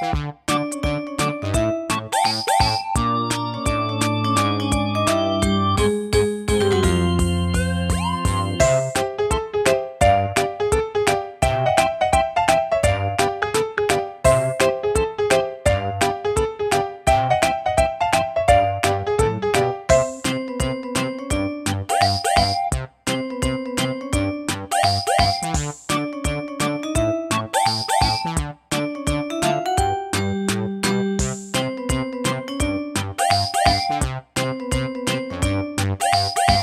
Bye. Yeah.